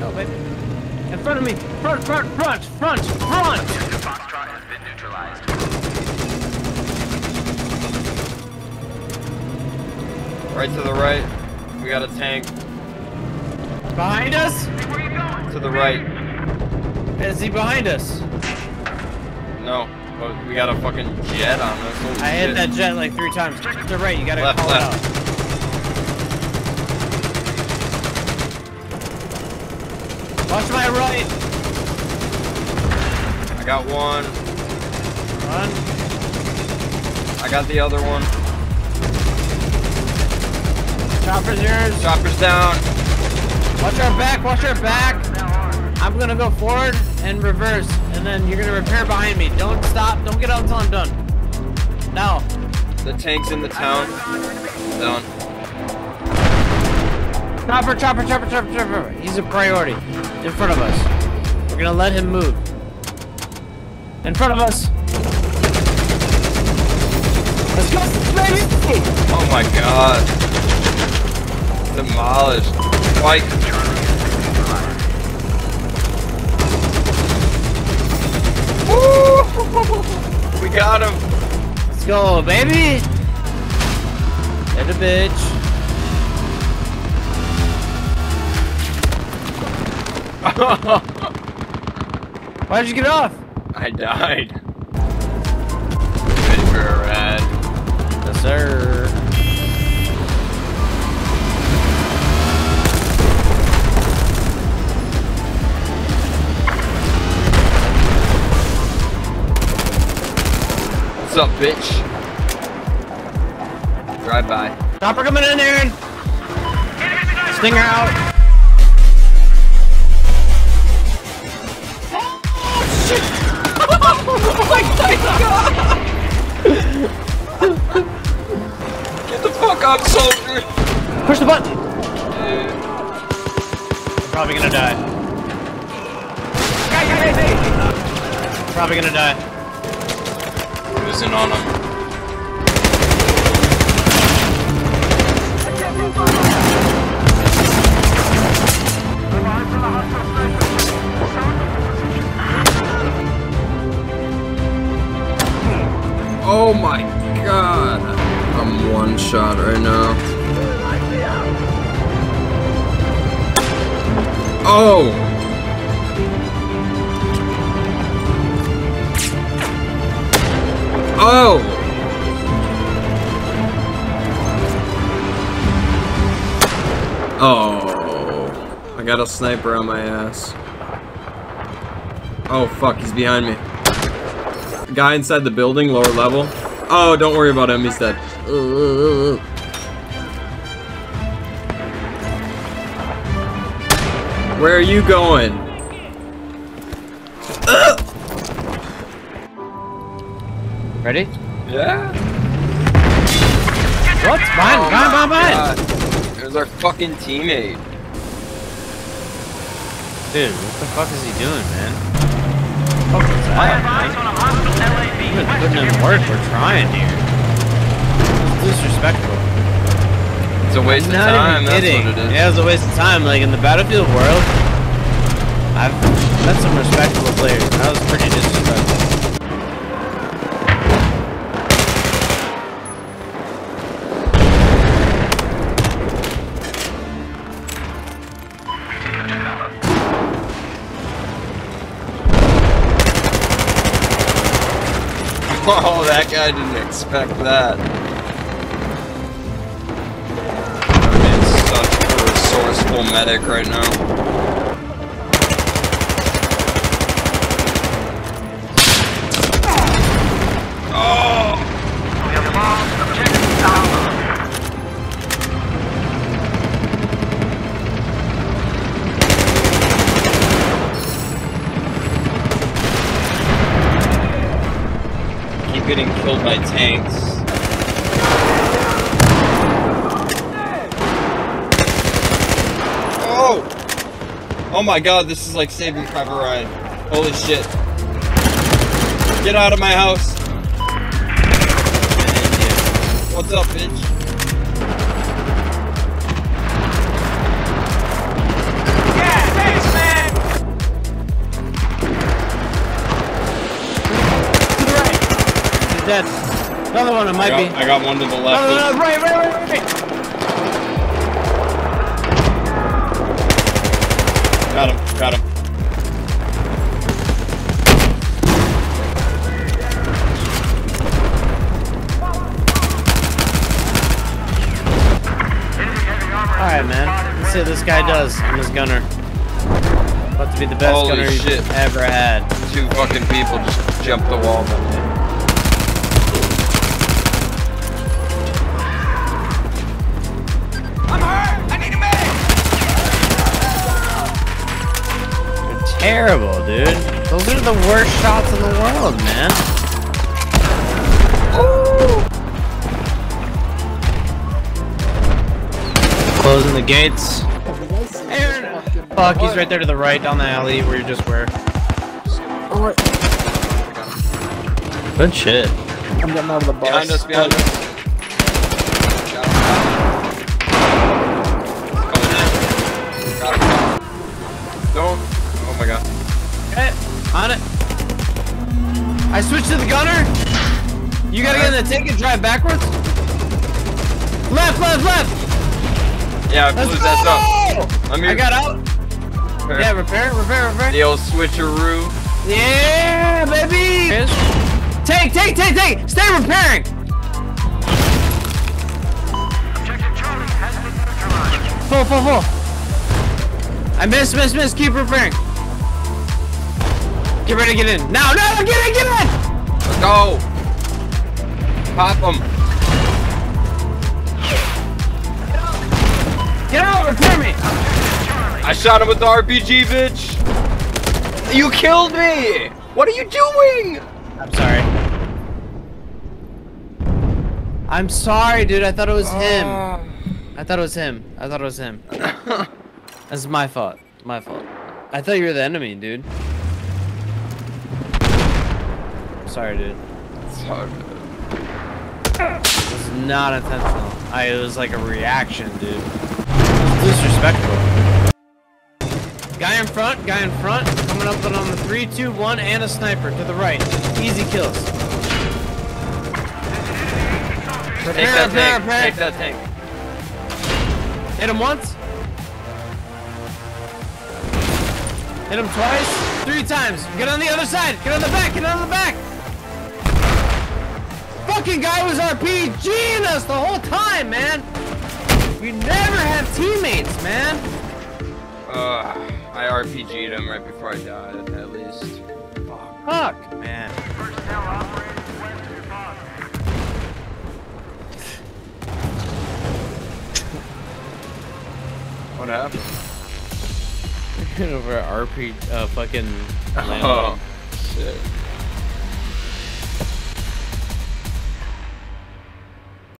Go, baby. In front of me. Front, front, front, front, front. Foxtrot has been neutralized. Right to the right. We got a tank. Behind us? To the right. Is he behind us? No. But we got a fucking jet on us. Holy I hit that jet like three times. To the right, you gotta Left, call left. it out. Watch my right. I got one. Run. I got the other one. Chopper's yours. Chopper's down. Watch our back, watch our back. I'm gonna go forward and reverse, and then you're gonna repair behind me. Don't stop, don't get out until I'm done. Now. The tank's in the town. Down. Chopper, chopper, chopper, chopper, chopper. He's a priority. In front of us. We're gonna let him move. In front of us. Let's go, baby! Oh my god. Demolished. White. Woo! We got him. Let's go, baby! Hit a bitch. Why'd you get off? I died. Ready for a ride. Yes, sir. What's up, bitch? Drive by. Chopper coming in, Aaron! Stinger out! Get the fuck up, soldier! Push the button! I'm Probably gonna die. Probably gonna die. Cruising on him. Oh my god. I'm one shot right now. Oh! Oh! Oh. I got a sniper on my ass. Oh fuck, he's behind me. Guy inside the building, lower level. Oh, don't worry about him, he's dead. Where are you going? Ready? Yeah. What? Behind, behind, behind, behind! God. It was our fucking teammate. Dude, what the fuck is he doing, man? Fuck is that, been putting in work, we're trying here. It's disrespectful. It's a waste of Not time, even that's kidding. what it is. Yeah, it was a waste of time. Like in the Battlefield world, I've met some respectable players. That was pretty disrespectful. That guy didn't expect that. I'm in such a resourceful medic right now. Getting killed by tanks. Oh! Oh my god, this is like Saving Private Ryan. Holy shit. Get out of my house. What's up, bitch? Dead. Another one, it I might be. I got one to the left. no, no, right, right, right, right. Got him. Got him. Alright, man. Let's see what this guy does. I'm his gunner. About to be the best Holy gunner shit. you've ever had. Two fucking people just jumped the wall. I'm terrible, dude. Those are the worst shots in the world, man. Closing the gates. Aaron! Fuck, he's right there to the right down the alley where you just were. Good shit. I'm getting out of the bus. Behind us, behind us. Okay, on it. I switched to the gunner. You gotta get in the tank and drive backwards. Left, left, left. Yeah, I blew that go! up. Let me. I got out. Yeah, repair, repair, repair. The old switcheroo. Yeah, baby! Take, take, take, take! Stay repairing! Objective Charlie has been. Full, full, full. I missed, missed, missed. Keep repairing. Get ready to get in. Now, no, get in, get in! Let's go. Pop him. Get out, repair me! I shot him with the RPG, bitch. You killed me. What are you doing? I'm sorry. I'm sorry, dude. I thought it was him. I thought it was him. I thought it was him. That's my fault. My fault. I thought you were the enemy, dude. Sorry, dude. It was not intentional. I it was like a reaction, dude. It was disrespectful. Guy in front, guy in front, coming up on the three, two, one, and a sniper to the right. Easy kills. Take Repair, that repair, tank. repair. Take that tank. Hit him once. Hit him twice. Three times. Get on the other side. Get on the back. Get on the back. Fucking guy was RPGing us the whole time, man. We never have teammates, man. Uh, I RPG'd him right before I died, at least. Fuck, man. Personnel operating west of your boss. What happened? Over RP, uh, fucking. Oh, shit.